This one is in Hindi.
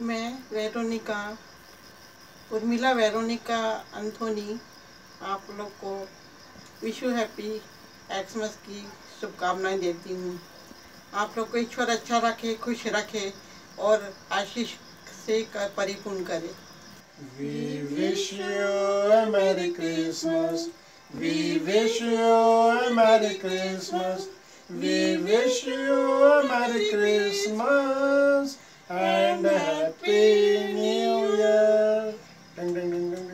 मैं, वेरोनिका, उर्मिला वेरोनिका अंथोनी, आप लोग को विश्व हैप्पी एक्समस की शुभकामनाएँ देती हूँ। आप लोग को ईश्वर अच्छा रखे, खुश रखे और आशीष से कर परिपूर्ण करे। We wish you a Merry Christmas.